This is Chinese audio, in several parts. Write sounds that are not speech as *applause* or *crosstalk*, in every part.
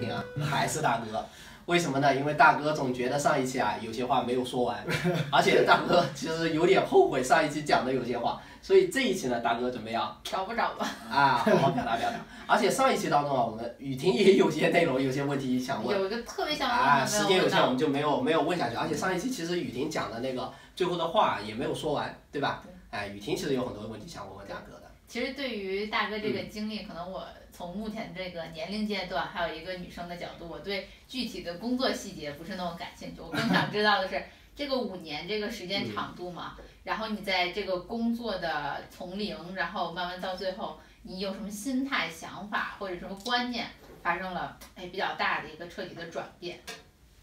听啊，还是大哥。为什么呢？因为大哥总觉得上一期啊有些话没有说完，而且大哥其实有点后悔上一期讲的有些话，所以这一期呢，大哥准备要找不着吧？啊好好表达表达。而且上一期当中啊，我们雨婷也有些内容、有些问题想问。有一个特别想问啊，时间有限，我们。就没有没有问下去。而且上一期其实雨婷讲的那个最后的话也没有说完，对吧？哎，雨婷其实有很多问题想问问大哥的。其实对于大哥这嗯个经历，可能我从目前这个年龄阶段，还有一个女生的角度，我对具体的工作细节不是那么感兴趣。我更想知道的是，这个五年这个时间长度嘛，然后你在这个工作的从零，然后慢慢到最后，你有什么心态、想法或者什么观念发生了哎比较大的一个彻底的转变？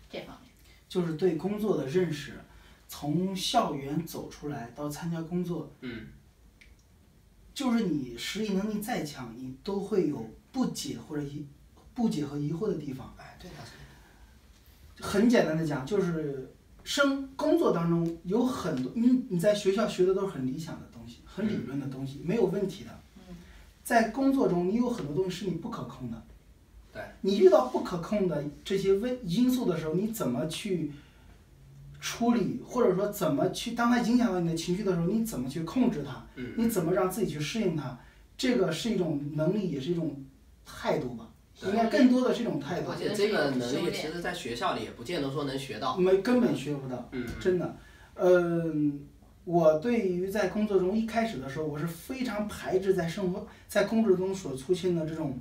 这方面，就是对工作的认识，从校园走出来到参加工作，嗯，就是你实力能力再强，你都会有不解或者疑不解和疑惑的地方。哎，对的。很简单的讲，就是生工作当中有很多，你你在学校学的都是很理想的东西，很理论的东西，没有问题的。嗯在工作中，你有很多东西是你不可控的。对。你遇到不可控的这些问因素的时候，你怎么去处理，或者说怎么去，当它影响到你的情绪的时候，你怎么去控制它？嗯你怎么让自己去适应它？这个是一种能力，也是一种态度吧。应该更多的是一种态度，而且这个能力，其实在学校里也不见得说能学到。没根本学不到。嗯，真的，嗯，我对于在工作中一开始的时候，我是非常排斥在生活在工作中所出现的这种，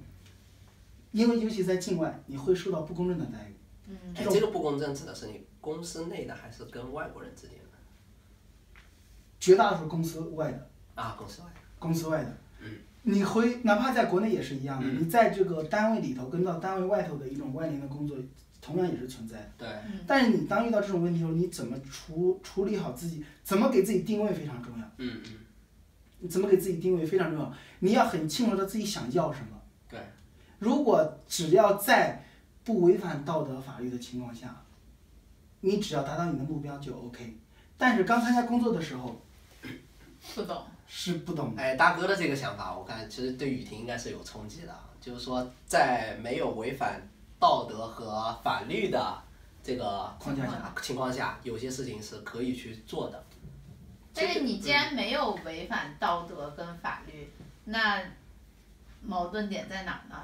因为尤其在境外，你会受到不公正的待遇。嗯哎，这个不公正指的是你公司内的还是跟外国人之间的？绝大多数公司外的，啊，公司外的。公司外的，嗯你回哪怕在国内也是一样的，嗯你在这个单位里头跟到单位外头的一种外联的工作，同样也是存在的。对，嗯但是你当遇到这种问题的时候，你怎么处处理好自己，怎么给自己定位非常重要。嗯嗯，你怎么给自己定位非常重要，你要很清楚的自己想要什么。对。如果只要在不违反道德法律的情况下，你只要达到你的目标就 OK。但是刚参加工作的时候不懂。是不懂的，哎，大哥的这个想法，我看其实对雨婷应该是有冲击的啊，就是说在没有违反道德和法律的这个框架下情况下，有些事情是可以去做的。但是你既然没有违反道德跟法律，那矛盾点在哪呢？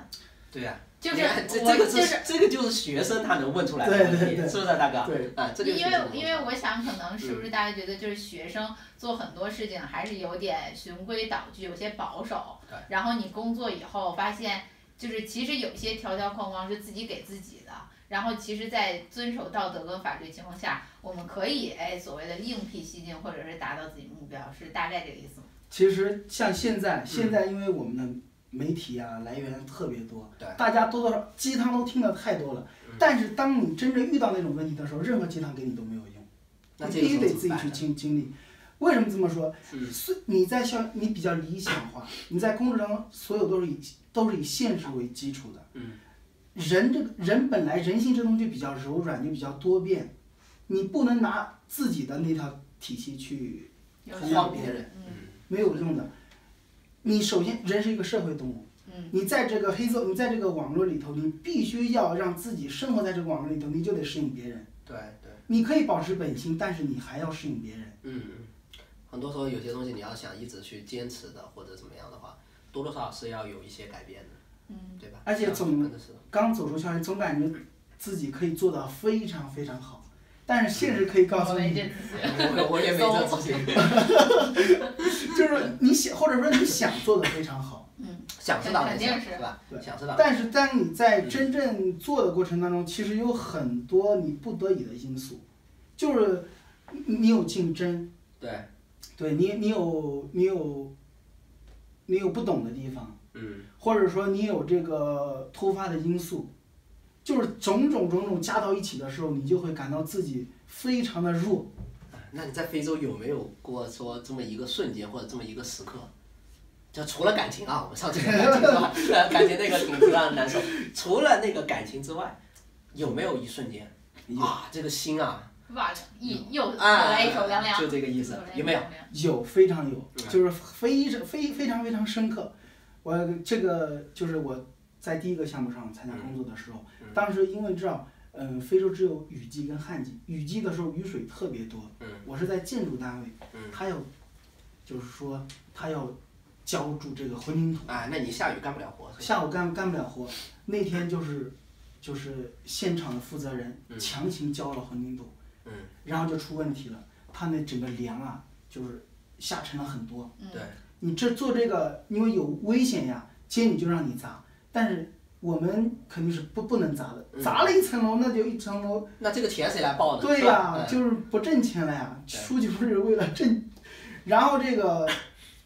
对呀、就是这我这个就是这个就是学生他能问出来的对问题，对对是不是啊大哥？对，啊，这个因为因为我想可能是不是嗯大家觉得就是学生做很多事情还是有点循规蹈矩，有些保守对。然后你工作以后发现，就是其实有些条条框框是自己给自己的。然后其实，在遵守道德跟法律情况下，我们可以哎所谓的另辟蹊径，或者是达到自己目标，是大概这个意思吗？其实像现在，嗯现在因为我们的媒体啊来源特别多，对大家多多少鸡汤都听得太多了。嗯但是当你真正遇到那种问题的时候，任何鸡汤给你都没有用。你必须得自己去？经经历。为什么这么说？你在校你比较理想化，你在工作当中所有都是以都是以现实为基础的。嗯。人这个人本来人性这东西比较柔软，就比较多变，你不能拿自己的那套体系去有同样样别人，嗯没有用的。你首先人是一个社会动物，嗯你在这个黑色，你在这个网络里头，你必须要让自己生活在这个网络里头，你就得适应别人。对对，你可以保持本心，但是你还要适应别人。嗯嗯，很多时候有些东西你要想一直去坚持的或者怎么样的话，多多少少是要有一些改变的，嗯对吧？而且总刚走出校园，总感觉自己可以做到非常非常好，但是现实可以告诉你，我。我我也没这自信，*laughs* 就是你想，或者说你想做的非常好，想是当然肯定是。想是吧？对。想是当然，但是当你在真正做的过程当中，其实有很多你不得已的因素，就是你你有竞争，对，对你你有你有你有不懂的地方，嗯。或者说你有这个突发的因素，就是种种种种加到一起的时候，你就会感到自己非常的弱。那你在非洲有没有过说这么一个瞬间或者这么一个时刻？就除了感情啊，我们上次讲感情是吧？呃感情那个挺挺让人难受。除了那个感情之外，有没有一瞬间啊，这个心啊，哇，一又又啊，来一首凉凉，就这个意思，有没有？有非常有嗯，就是非常非非常非常深刻。我这个就是我在第一个项目上参加工作的时候，嗯当时因为知道，嗯，非洲只有雨季跟旱季，雨季的时候雨水特别多，嗯。我是在建筑单位，嗯，他要，就是说他要浇筑这个混凝土，啊，那你下雨干不了活？下午干干不了活，那天就是就是现场的负责人嗯。强行浇了混凝土，嗯，然后就出问题了，他那整个梁啊就是下沉了很多。嗯对，你这做这个，因为有危险呀，监理就让你砸，但是我们肯定是不不能砸的，嗯。砸了一层楼那就一层楼，那这个钱谁来报呢？对呀，嗯。就是不挣钱了呀，对。出去不是为了挣，然后这个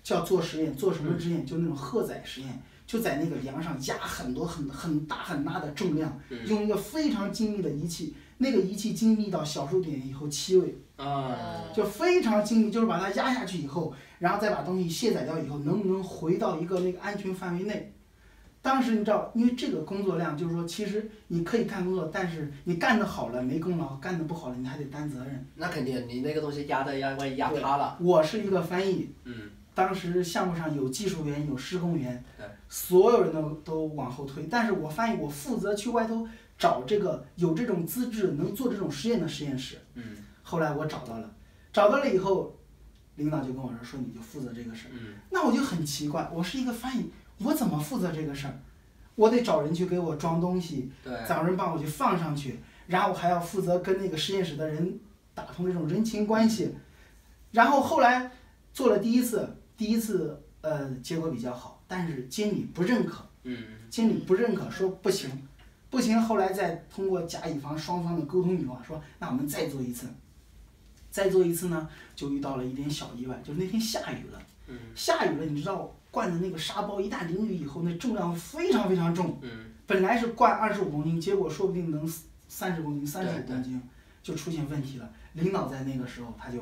叫做实验，做什么实验？就那种荷载实验，就在那个梁上压很多很很大很大的重量，嗯。用一个非常精密的仪器，那个仪器精密到小数点以后七位，啊，就非常精密，就是把它压下去以后，然后再把东西卸载掉以后，能不能回到一个那个安全范围内？当时你知道，因为这个工作量，就是说，其实你可以干工作，但是你干得好了没功劳，干得不好了你还得担责任。那肯定，你那个东西压的压，万一压塌了，我是一个翻译，嗯，当时项目上有技术员，有施工员对，所有人都都往后推，但是我翻译，我负责去外头找这个有这种资质能做这种实验的实验室。嗯后来我找到了，找到了以后，领导就跟我说说你就负责这个事儿。嗯那我就很奇怪，我是一个翻译，我怎么负责这个事儿？我得找人去给我装东西，对，找人帮我去放上去，然后我还要负责跟那个实验室的人打通这种人情关系。然后后来做了第一次，第一次呃结果比较好，但是经理不认可，嗯经理不认可，说不行，不行。后来再通过甲乙方双方的沟通以后啊，说那我们再做一次，再做一次呢，就遇到了一点小意外，就是那天下雨了。嗯下雨了，你知道灌的那个沙包一旦淋雨以后，那重量非常非常重。嗯本来是灌二十五公斤，结果说不定能三十公斤、三十五公斤，就出现问题了。领导在那个时候他就，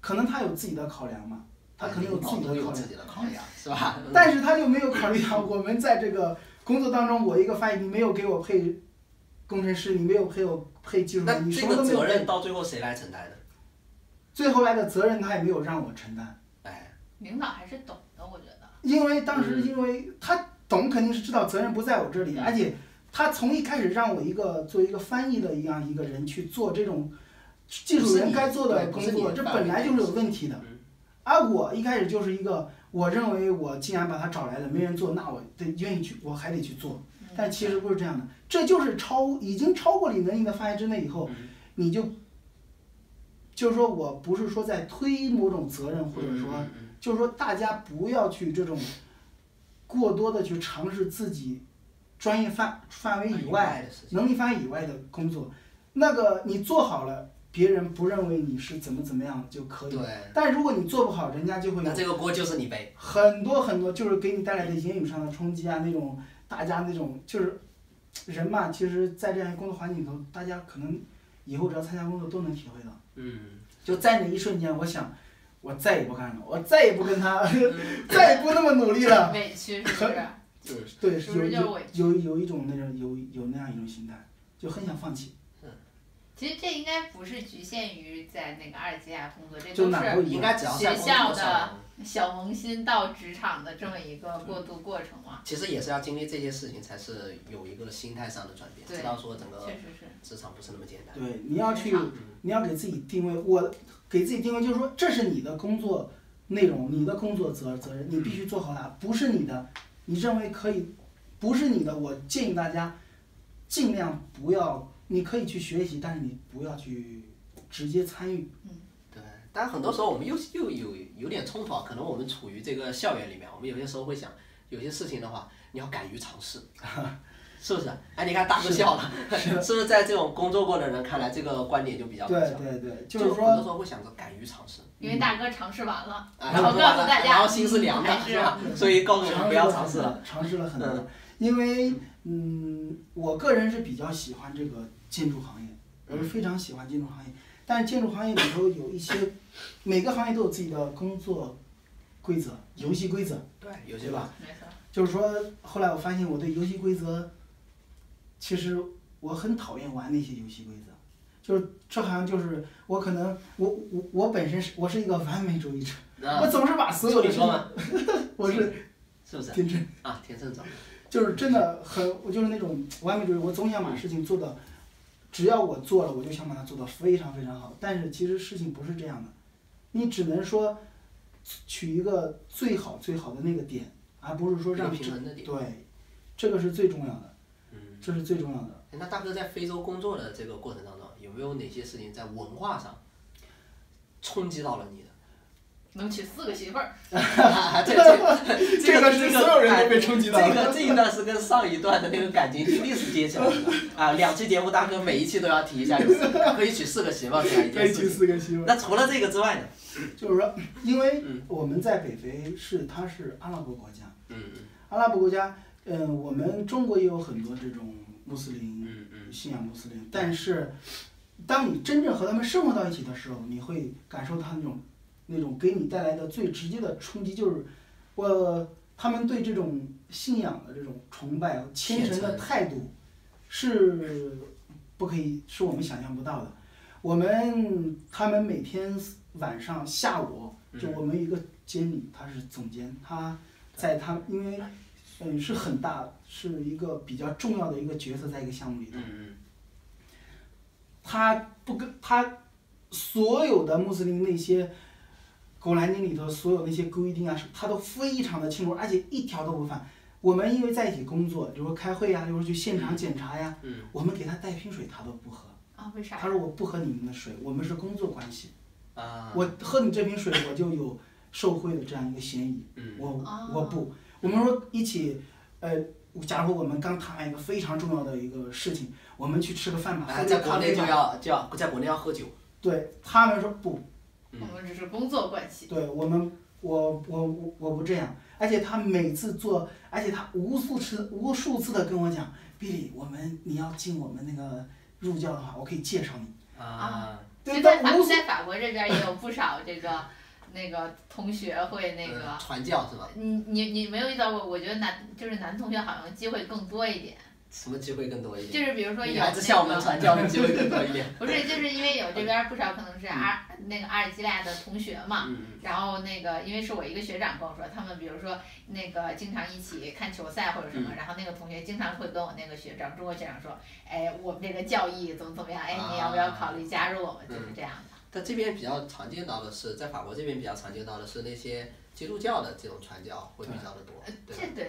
可能他有自己的考量嘛，他可能有自己的考量都有自，己的考量，是吧？但是他就没有考虑到我们在这个工作当中，我一个翻译，你没有给我配工程师，你没有配我配技术员，你这个什么都没有任到最后谁来承担的？最后来的责任他也没有让我承担。哎，领导还是懂的，我觉得。因为当时嗯因为他懂，肯定是知道责任不在我这里，嗯而且他从一开始让我一个做一个翻译的一样一个人去做这种技术人该做的工作，这本来就是有问题的嗯。而我一开始就是一个，我认为我既然把他找来了，没人做，那我得愿意去，我还得去做。嗯但其实不是这样的，这就是超已经超过你能力的范围之内以后，嗯你就就是说我不是说在推某种责任，或者说。就是说，大家不要去这种过多的去尝试自己专业范范围以外、能力范围以外的工作。那个你做好了，别人不认为你是怎么怎么样就可以。对，但如果你做不好，人家就会那这个锅就是你背。很多很多，就是给你带来的言语上的冲击啊，那种大家那种就是人嘛，其实，在这样一个工作环境里头，大家可能以后只要参加工作都能体会到。嗯，就在那一瞬间，我想，我再也不干了，我再也不跟他，嗯再也不那么努力了。委屈是不是？嗯对，是不有有是就是有有一种那种有有那样一种心态，就很想放弃。其实这应该不是局限于在那个阿尔及利亚工作，这就都是哪都一 *laughs* 小萌新到职场的这么一个过渡过程嘛。其实也是要经历这些事情，才是有一个心态上的转变，对知道说整个。职场不是那么简单。对，你要去，你要给自己定位。我给自己定位就是说，这是你的工作内容，你的工作责责任，你必须做好它。不是你的，你认为可以，不是你的，我建议大家尽量不要。你可以去学习，但是你不要去直接参与。对，但很多时候我们又又有有点冲突啊，可能我们处于这个校园里面，我们有些时候会想，有些事情的话，你要敢于尝试，*laughs* 是不是？哎，你看大哥笑了，*laughs* 是不是在这种工作过的人看来，这个观点就比较对？对对，就就是说，很多时候会想着敢于尝试，因为大哥尝试完了，啊然后告诉大家，然后心是凉的，是吧？所以告诉我们不要尝试了。尝试了很多嗯。因为嗯，我个人是比较喜欢这个建筑行业，我是非常喜欢建筑行业。但是建筑行业里头有一些，每个行业都有自己的工作规则、游戏规则，对，有些对吧？没错，就是说，后来我发现我对游戏规则，其实我很讨厌玩那些游戏规则。就是这好像就是我可能我我我本身是我是一个完美主义者，*laughs* 我啊，总是把所有的事情 *laughs* 我是是不是？天真，啊，田胜总，就是真的很，我就是那种完美主义，我总想把事情做的，只要我做了，我就想把它做到非常非常好。但是其实事情不是这样的，你只能说取一个最好最好的那个点，而不是说让平衡的点。对，这个是最重要的，嗯，这是最重要的。哎那大哥在非洲工作的这个过程当中，有没有哪些事情在文化上冲击到了你的？能娶四个媳妇儿，*laughs* 这这这个 *laughs* 是所有人都被冲击到这。个这一段是跟上一段的那个感情历史接起来的啊，两期节目大哥每一期都要提一下，可以娶四个媳妇儿这样一 *laughs* 可以娶。四个媳妇儿。那除了这个之外呢？*clears throat* 就是说，因为嗯我们在北非是它是阿拉伯国家，嗯嗯阿拉伯国家，嗯、我们中国也有很多这种穆斯林嗯嗯信仰穆斯林，但是当你真正和他们生活到一起的时候，你会感受到那种那种给你带来的最直接的冲击，就是我他们对这种信仰的这种崇拜、虔诚的态度是不可以，是我们想象不到的。我们他们每天晚上下午，就我们一个监理，他是总监，他在他因为嗯是很大，是一个比较重要的一个角色，在一个项目里头。嗯他不跟他所有的穆斯林那些《古兰经》里头所有那些规定啊，是他都非常的清楚，而且一条都不犯。我们因为在一起工作，比如说开会呀、比如说去现场检查呀，嗯我们给他带瓶水，他都不喝。啊？为啥？他说我不喝你们的水，我们是工作关系，嗯啊，我喝你这瓶水我就有受贿的这样一个嫌疑。嗯我哦我不，我们说一起，呃，假如我们刚谈完一个非常重要的一个事情，我们去吃个饭吧，在国内就。要就要在国内要喝酒。对他们说不，嗯我们只是工作关系。对我们，我我我我不这样，而且他每次做，而且他无数次无数次的跟我讲，Billy，我们你要进我们那个入教的话，我可以介绍你。啊，对，就在法在法国这边也有不少这个那个同学会那个嗯，传教是吧？你你你没有遇到过？我觉得男就是男同学好像机会更多一点，什么机会更多一点？就是比如说有向我们。传教的机会更多一点。*laughs* 不是，就是因为有这边不少可能是阿那个阿尔及利亚的同学嘛，嗯然后那个因为是我一个学长跟我说，他们比如说那个经常一起看球赛或者什么，嗯然后那个同学经常会跟我那个学长中国学长说，哎，我们这个教义怎么怎么样，哎，你要不要考虑加入我们？就是这样的。但这边比较常见到的是，在法国这边比较常见到的是那些基督教的这种传教会比较的多，呃，对对，，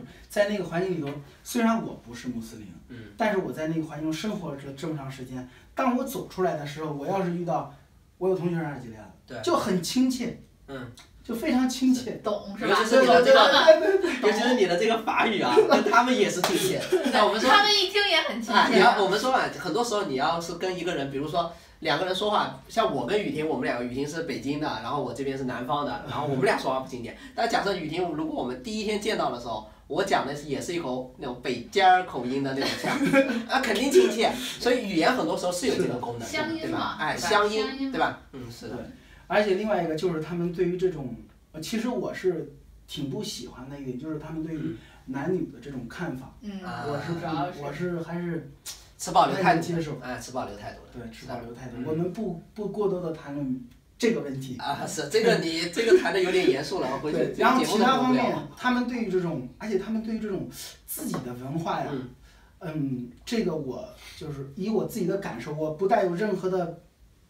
是，在那个环境里头，虽然我不是穆斯林，嗯但是我在那个环境中生活了这这么长时间，当我走出来的时候，我要是遇到我有同学是阿尔及利亚的，对就很亲切，嗯，就非常亲切。懂是吧尤其？是你的这对个，对对尤其是你的这个法语啊，跟他们也是亲切。那我们说他们一听也很亲啊，你切。要我们说嘛，很多时候你要是跟一个人，比如说两个人说话，像我跟雨婷，我们两个雨婷是北京的，然后我这边是南方的，然后我们俩说话不经典。但假设雨婷，如果我们第一天见到的时候，我讲的是也是一口那种北尖儿口音的那种腔，*laughs* 啊，肯定亲切。所以语言很多时候是有这个功能的，对吧？哎，乡乡音音，对吧？嗯，是的，而且另外一个就是他们对于这种，呃其实我是挺不喜欢的一点，就是他们对于男女的这种看法，嗯，啊我是我是还是持保留态度，接受，哎，持保留态度的。对持保留态度嗯。我们不不过多的谈论这个问题。啊，是这个你 *laughs* 这个谈的有点严肃了，回去然后其他方面。，他们对于这种，而且他们对于这种自己的文化呀，嗯嗯，这个我就是以我自己的感受，我不带有任何的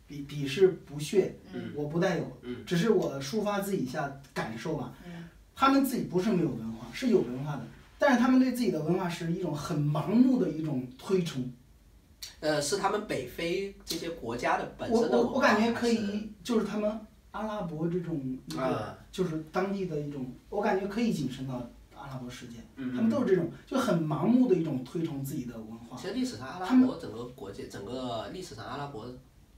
鄙鄙视不屑，嗯我不带有，嗯只是我抒发自己一下感受吧。嗯他们自己不是没有文化，是有文化的，但是他们对自己的文化是一种很盲目的一种推崇。呃，是他们北非这些国家的本身的文化我我感觉可以，就是他们阿拉伯这种一个，啊，就是当地的一种，我感觉可以引申到阿拉伯世界。嗯他们都是这种，就很盲目的一种推崇自己的文化。其实历史上阿拉伯整个国界，整个历史上阿拉伯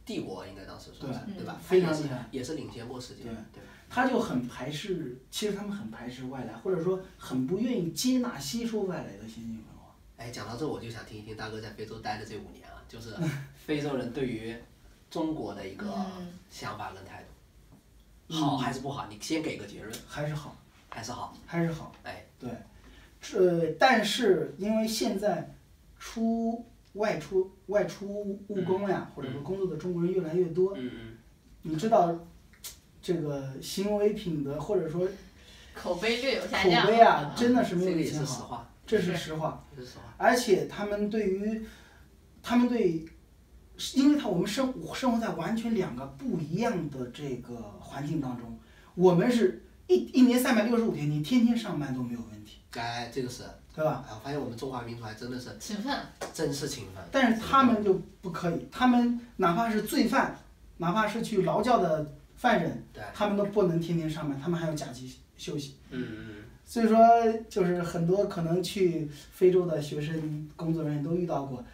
帝国应该当时算是对对吧？非常它也是厉害也是领先过世界，对对？他就很排斥，其实他们很排斥外来，或者说很不愿意接纳吸收外来的先进文化。哎，讲到这，我就想听一听大哥在非洲待的这五年啊，就是非洲人对于中国的一个嗯想法跟态度，嗯好还是不好？你先给个结论，还是好，还是好？还是好。哎，对，这但是因为现在出外出外出务工呀，或者说工作的中国人越来越多，嗯嗯，你知道这个行为品德或者说口碑略有下口。碑啊，真的是没这个也有以前好，是实话，这是是实话。这是实话。而且他们对于，他们对，因为他我们生生活在完全两个不一样的这个环境当中，我们是一一年三百六十五天，你天天上班都没有问题，哎，这个是，对吧？哎，我发现我们中华民族还真的是勤奋，真是勤奋。但是他们就不可以，他们哪怕是罪犯，哪怕是去劳教的犯人，他们都不能天天上班，他们还有假期休息。嗯嗯所以说，就是很多可能去非洲的学生、工作人员都遇到过，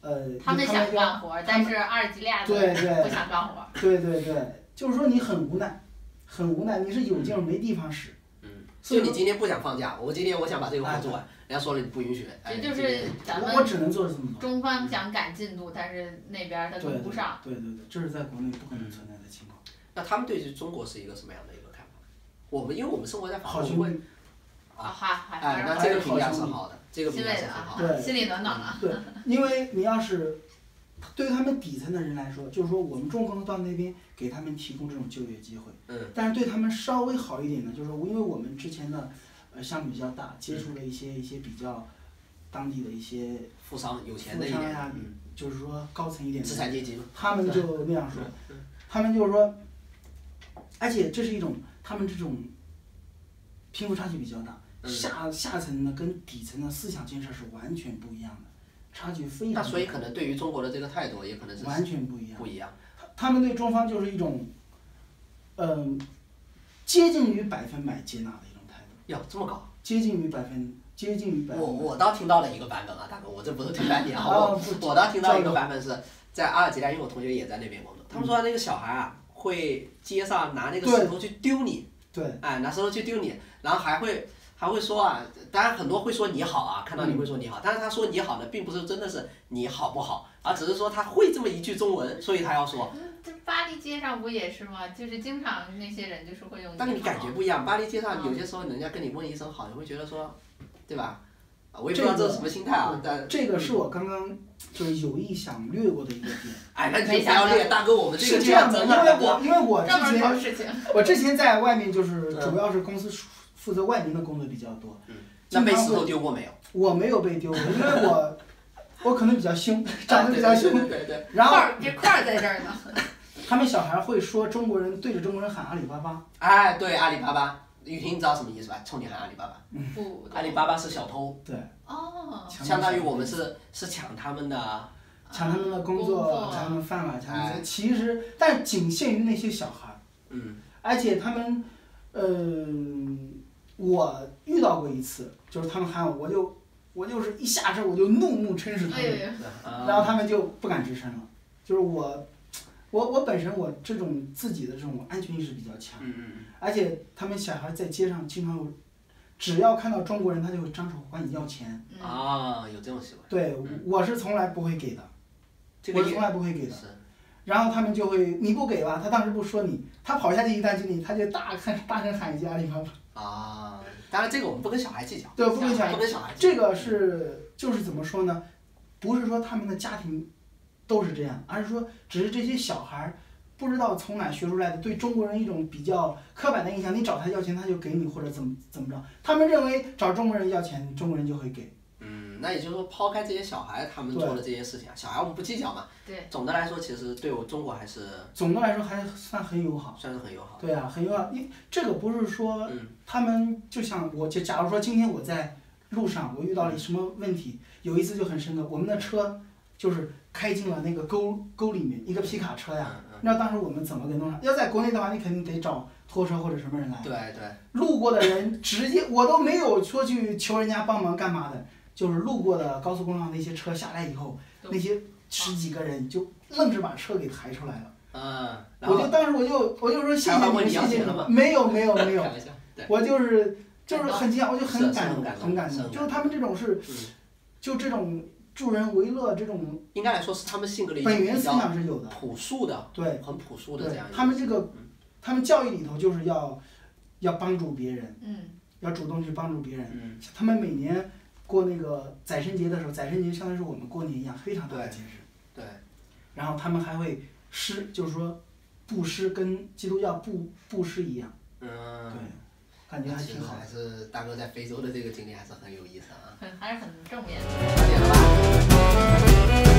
呃，他们想干活，但是阿尔及利亚对对不想干活。对对对，就是说你很无奈，很无奈，你是有劲儿没地方使。嗯。所以你今天不想放假，我今天我想把这个活做完，人家说了你不允许。哎这就是咱们我我只能做这么多。中方想赶进度，但是那边儿他对跟不上。对对对，这是在国内不可能存在的情况。那他们对于中国是一个什么样的一个看法？我们因为我们生活在法好国，会兄弟，啊，还还哎，那这个评价是好的，这个欣评价是很好的。对心里暖暖了。对，因为你要是对于他们底层的人来说，就是说我们中国到那边给他们提供这种就业机会，嗯，但是对他们稍微好一点的，就是说因为我们之前的呃项目比较大，接触了一些一些比较当地的一些富商有钱的一点就是说高层一点的资产阶级。他们就那样说嗯，他们就是说，而且这是一种他们这种贫富差距比较大，嗯下下层的跟底层的思想建设是完全不一样的，差距非常大。那所以可能对于中国的这个态度也可能是完全不一样。不一样。他们对中方就是一种，嗯、接近于百分百接纳的一种态度，哟，这么高。接近于百分，接近于百分。我我倒听到了一个版本啊，大哥，我这不是推翻你啊，啊我我倒听到一个版本是在阿尔及利亚，因为我同学也在那边工作，他们说那个小孩啊会街上拿那个石头去丢你，对哎，拿石头去丢你，然后还会还会说啊，当然很多会说你好啊，看到你会说你好，但是他说你好呢，并不是真的是你好不好，而只是说他会这么一句中文，所以他要说，这巴黎街上不也是吗？就是经常那些人就是会用。但是你感觉不一样，巴黎街上嗯有些时候人家跟你问一声好，你会觉得说，对吧？啊我也不知道这是什么心态啊，但这个是我刚刚就是有意想略过的一个点。哎，那你就不要略，大哥，我们这个是这样的，因为我因为我之前。我之前在外面就是嗯主要是公司负责外面的工作比较多，那被石经常会头丢过没有？我没有被丢过，因为我 *laughs* 我可能比较凶，*laughs* 长得比较凶，对对对，然后这块儿在这儿呢。*laughs* 他们小孩会说中国人对着中国人喊阿里巴巴，哎，对阿里巴巴，雨婷你知道什么意思吧？冲你喊阿里巴巴，不。阿里巴巴是小偷，对，哦。相当于我们是是抢他们的，抢他们的工工作，抢他们饭碗，抢他哎。们。其实，但仅限于那些小孩儿，嗯。而且他们，嗯，我遇到过一次，就是他们喊我，我就我就是一下车我就怒目嗔视他们，然后他们就不敢吱声了。就是我，我我本身我这种自己的这种安全意识比较强，而且他们小孩在街上经常有，只要看到中国人，他就会张手管你要钱。啊，有这种习惯，对，我是从来不会给的，我从来不会给的。是，然后他们就会，你不给吧，他当时不说你，他跑下去一旦经理，他就大喊 *laughs* 大声喊一句阿里巴巴。啊，当然这个我们不跟小孩计较，对，不跟小孩不跟小孩这个是就是怎么说呢？不是说他们的家庭都是这样，而是说只是这些小孩儿不知道从哪学出来的对中国人一种比较刻板的印象，你找他要钱他就给你或者怎么怎么着，他们认为找中国人要钱，中国人就会给。嗯，那也就是说，抛开这些小孩他们做的这些事情啊，小孩我们不计较嘛，对，总的来说，其实对我中国还是总的来说还算很友好。算是很友好，对啊，很友好。因这个不是说嗯他们就像我，就假如说今天我在路上我遇到了什么问题，有一次就很深刻，我们的车就是开进了那个沟沟里面，一个皮卡车呀。嗯嗯，那当时我们怎么给弄上？要在国内的话，你肯定得找拖车或者什么人来。对对，路过的人直接，我都没有说去求人家帮忙干嘛的，就是路过的高速公路上那些车下来以后，那些十几个人就愣是把车给抬出来了。嗯，我就当时我就我就说谢谢你们，谢谢你们。没有没有没有我就是就是很惊讶，我就很感动很感动就是他们这种是嗯，就这种助人为乐这种应该来说是他们性格里本源思想是有的。朴素的，对很朴素的这样他们这个嗯他们教育里头就是要要帮助别人，嗯，要主动去帮助别人。嗯，他们每年过那个宰神节的时候，宰神节相当于是我们过年一样非常大的对节日。对，然后他们还会施，就是说布施，跟基督教布布施一样。嗯对，，感感觉还挺好还。是大哥在非洲的这个经历还是很有意思啊。很还是很正面的。快点了吧？